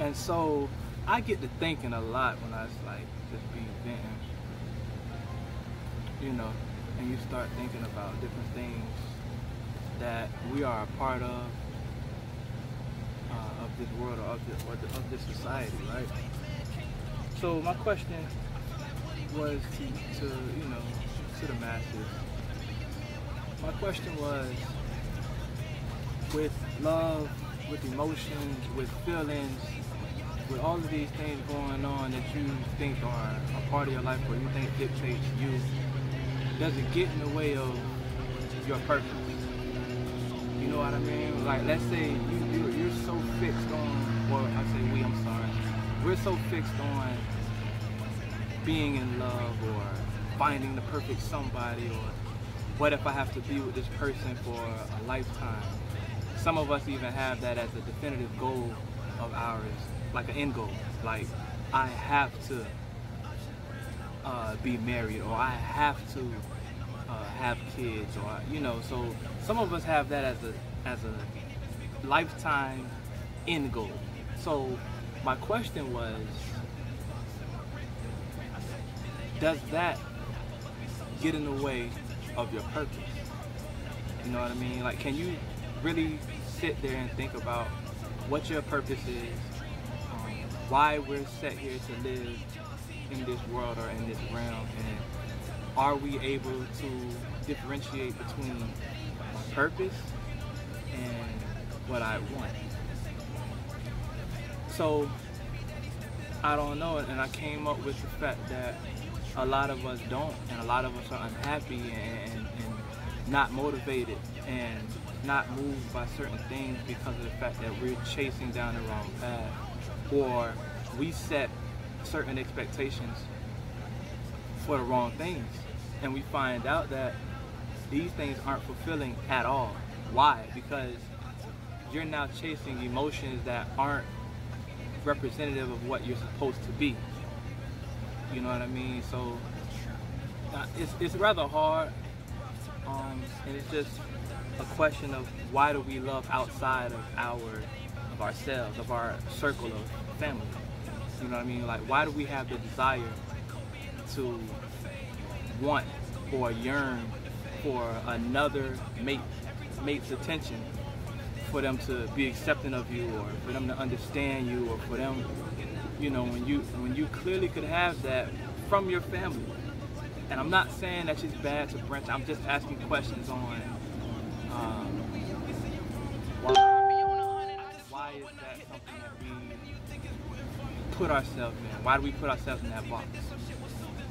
And so I get to thinking a lot when I was like just be venting, you know, and you start thinking about different things that we are a part of, uh, of this world or of this, or of this society, right? So my question was to, to you know, to the masses. My question was, with love, with emotions, with feelings, with all of these things going on that you think are a part of your life or you think dictates you, does it get in the way of your purpose? You know what I mean? Like, let's say you, you you're so fixed on, or I say we, I'm sorry, we're so fixed on being in love or finding the perfect somebody or what if I have to be with this person for a lifetime? Some of us even have that as a definitive goal of ours, like an end goal. Like, I have to uh, be married or I have to uh, have kids or, you know, so some of us have that as a, as a lifetime end goal. So my question was, does that get in the way of your purpose? You know what I mean? Like, can you really sit there and think about what your purpose is, um, why we're set here to live in this world or in this realm, and are we able to differentiate between my purpose and what I want? So, I don't know, and I came up with the fact that a lot of us don't, and a lot of us are unhappy and, and, and not motivated and not moved by certain things because of the fact that we're chasing down the wrong path or we set certain expectations for the wrong things and we find out that these things aren't fulfilling at all why because you're now chasing emotions that aren't representative of what you're supposed to be you know what I mean? So uh, it's, it's rather hard. Um, and it's just a question of why do we love outside of our of ourselves, of our circle of family. You know what I mean? Like why do we have the desire to want or yearn for another mate mate's attention for them to be accepting of you or for them to understand you or for them you know, when you when you clearly could have that from your family. And I'm not saying that it's bad to branch. I'm just asking questions on um, why, why is that something that we put ourselves in? Why do we put ourselves in that box?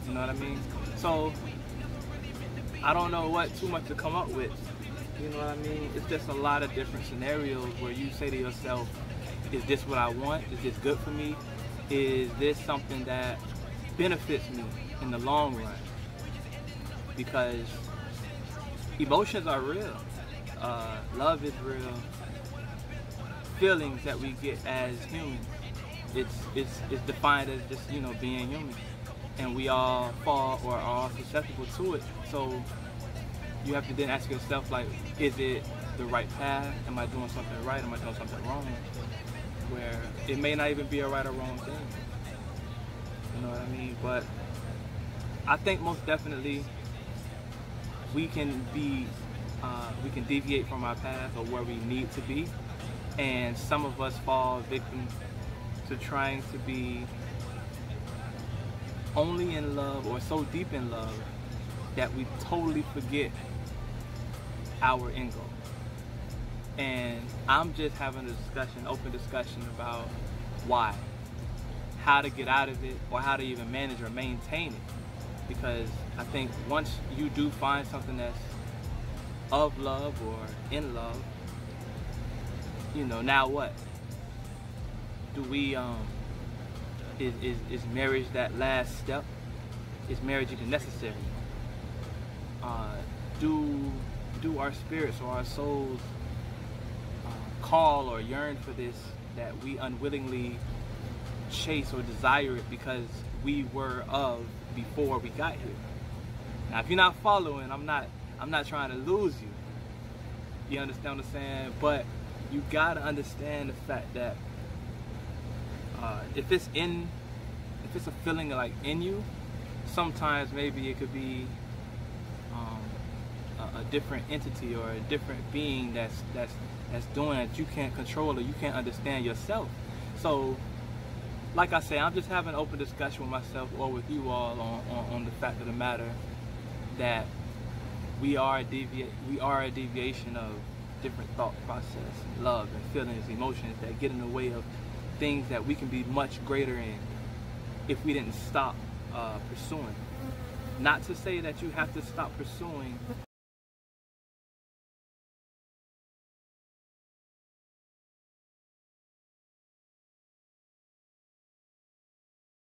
You know what I mean? So I don't know what too much to come up with. You know what I mean? It's just a lot of different scenarios where you say to yourself, is this what I want? Is this good for me? is this something that benefits me in the long run? Because emotions are real. Uh, love is real. Feelings that we get as humans, it's, it's, it's defined as just, you know, being human. And we all fall or are susceptible to it. So you have to then ask yourself, like, is it the right path? Am I doing something right? Am I doing something wrong? where it may not even be a right or wrong thing. You know what I mean? But I think most definitely we can be, uh, we can deviate from our path or where we need to be. And some of us fall victim to trying to be only in love or so deep in love that we totally forget our end goal and I'm just having a discussion, open discussion about why, how to get out of it, or how to even manage or maintain it. Because I think once you do find something that's of love or in love, you know, now what? Do we, um, is, is, is marriage that last step? Is marriage even necessary? Uh, do, do our spirits or our souls call or yearn for this that we unwillingly chase or desire it because we were of before we got here. Now, if you're not following, I'm not I'm not trying to lose you. You understand what I'm saying? But you gotta understand the fact that uh, if it's in, if it's a feeling like in you, sometimes maybe it could be um, a, a different entity or a different being that's that's that's doing it. You can't control or you can't understand yourself. So, like I say, I'm just having an open discussion with myself or with you all on, on, on the fact of the matter that we are a deviate we are a deviation of different thought process, love and feelings, emotions that get in the way of things that we can be much greater in if we didn't stop uh, pursuing. Not to say that you have to stop pursuing